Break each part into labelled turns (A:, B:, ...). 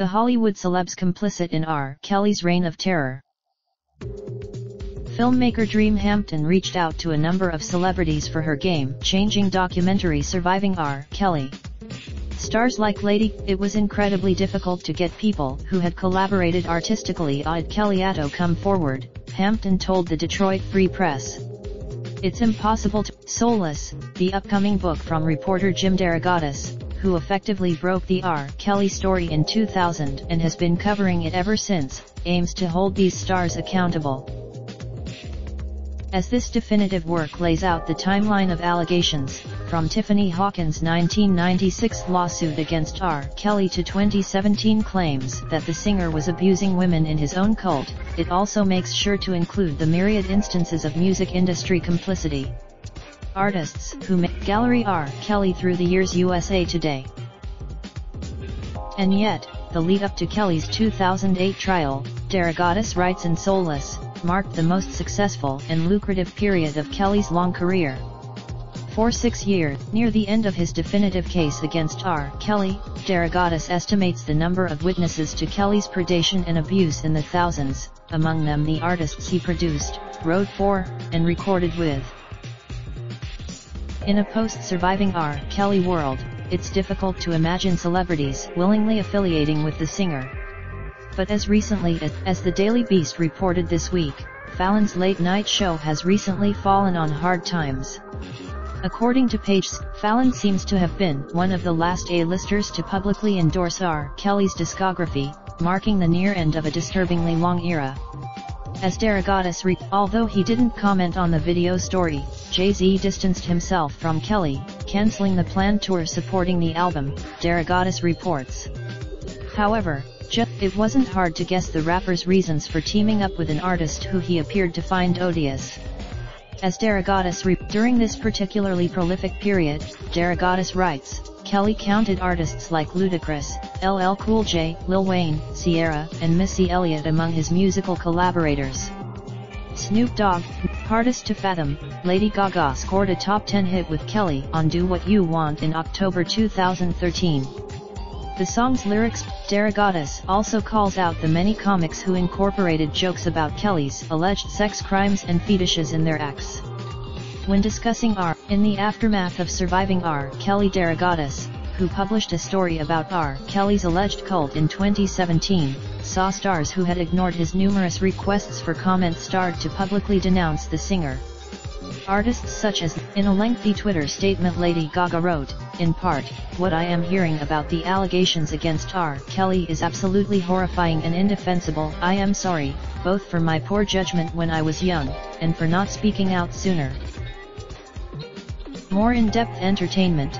A: The Hollywood celebs complicit in R. Kelly's reign of terror. Filmmaker Dream Hampton reached out to a number of celebrities for her game-changing documentary Surviving R. Kelly. Stars like Lady, it was incredibly difficult to get people who had collaborated artistically on Kellyato come forward, Hampton told the Detroit Free Press. It's impossible to, Soulless, the upcoming book from reporter Jim DeRogatis, who effectively broke the R. Kelly story in 2000 and has been covering it ever since, aims to hold these stars accountable. As this definitive work lays out the timeline of allegations, from Tiffany Hawkins' 1996 lawsuit against R. Kelly to 2017 claims that the singer was abusing women in his own cult, it also makes sure to include the myriad instances of music industry complicity, Artists who make Gallery R. Kelly through the years USA Today. And yet, the lead up to Kelly's 2008 trial, DeRogatis writes in Soulless, marked the most successful and lucrative period of Kelly's long career. For six years, near the end of his definitive case against R. Kelly, DeRogatis estimates the number of witnesses to Kelly's predation and abuse in the thousands, among them the artists he produced, wrote for, and recorded with. In a post-surviving R. Kelly world, it's difficult to imagine celebrities willingly affiliating with the singer. But as recently as, the Daily Beast reported this week, Fallon's late night show has recently fallen on hard times. According to Page, Fallon seems to have been one of the last A-listers to publicly endorse R. Kelly's discography, marking the near end of a disturbingly long era. As DeRogatis re although he didn't comment on the video story, Jay-Z distanced himself from Kelly, canceling the planned tour supporting the album, DeRogatis reports. However, it wasn't hard to guess the rapper's reasons for teaming up with an artist who he appeared to find odious. As DeRogatis re during this particularly prolific period, DeRogatis writes, Kelly counted artists like Ludacris, LL Cool J, Lil Wayne, Ciara, and Missy Elliott among his musical collaborators. Snoop Dogg, hardest to fathom, Lady Gaga scored a top 10 hit with Kelly on Do What You Want in October 2013. The song's lyrics, DeRogatis also calls out the many comics who incorporated jokes about Kelly's alleged sex crimes and fetishes in their acts. When discussing R, in the aftermath of surviving R. Kelly DeRogatis, who published a story about R. Kelly's alleged cult in 2017, saw stars who had ignored his numerous requests for comment started to publicly denounce the singer. Artists such as, in a lengthy Twitter statement Lady Gaga wrote, in part, what I am hearing about the allegations against R. Kelly is absolutely horrifying and indefensible. I am sorry, both for my poor judgment when I was young, and for not speaking out sooner. More in-depth entertainment.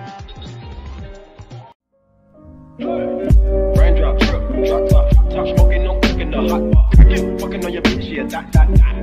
B: Raindrop, drip, drop top, top smoking, no cooking the hot bar. Fucking on your bitch, yeah, that, that.